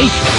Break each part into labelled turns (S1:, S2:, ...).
S1: Hey.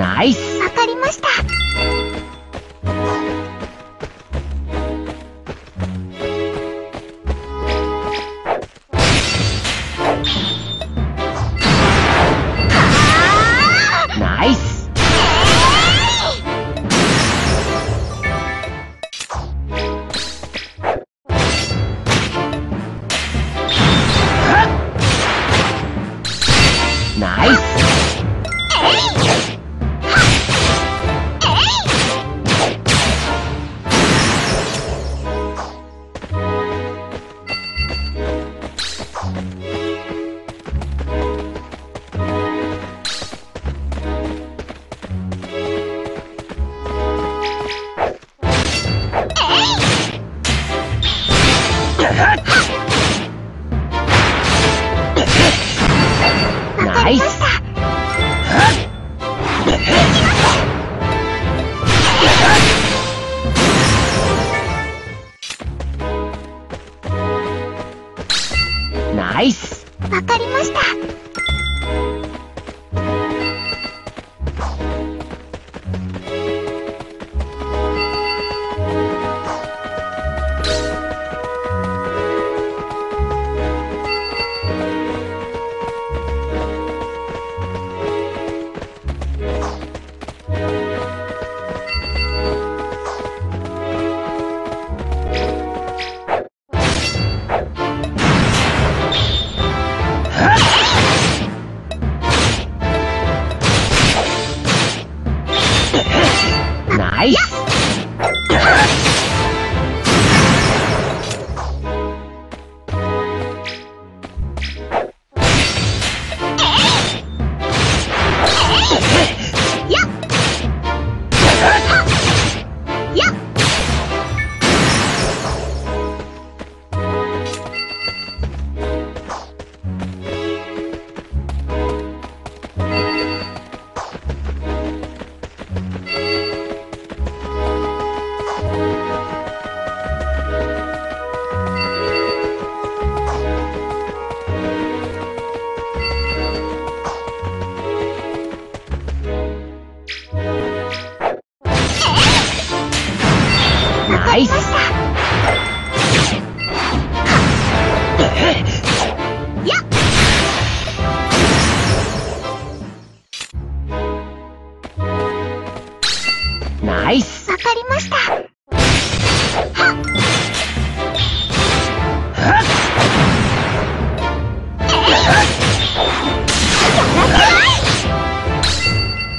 S2: ナイス
S1: わかりました。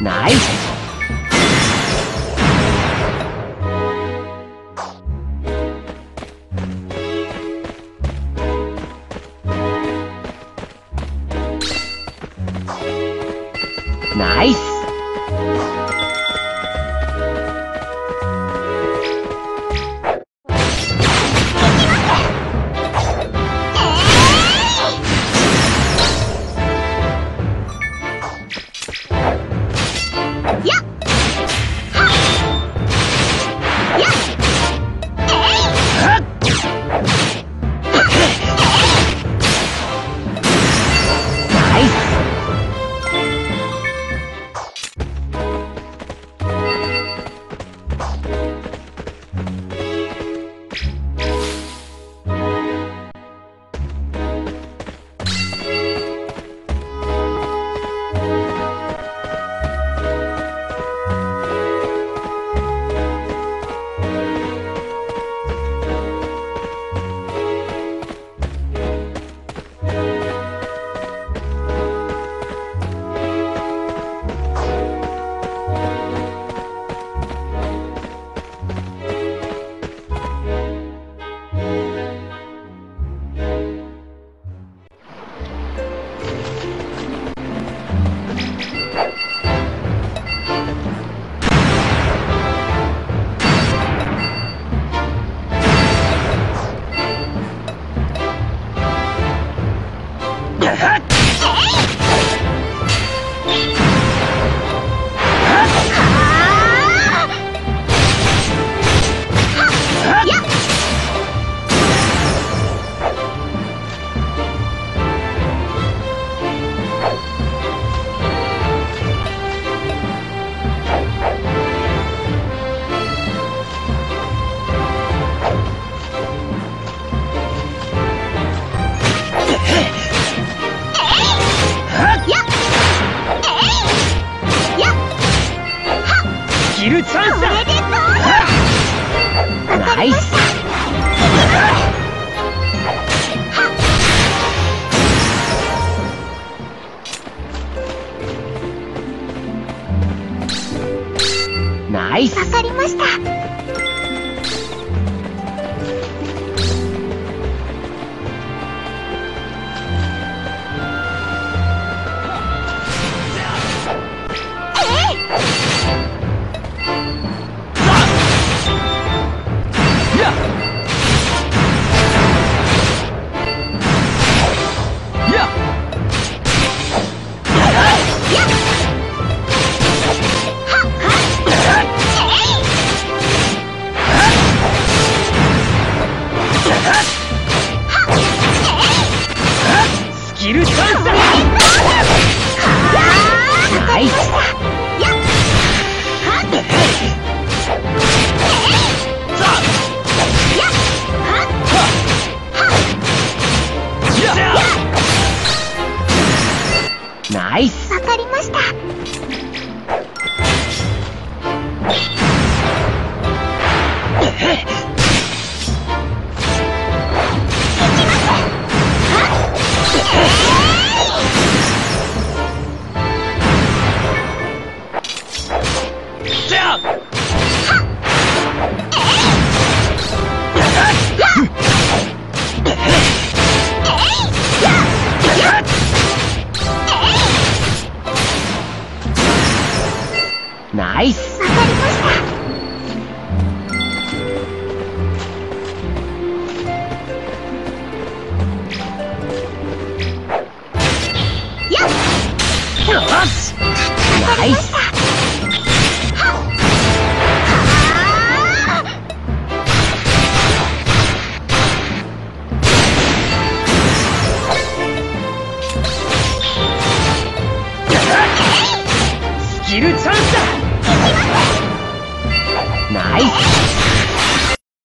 S2: Nice. るチャンスだ。ナイス。ナイス。
S1: かりました。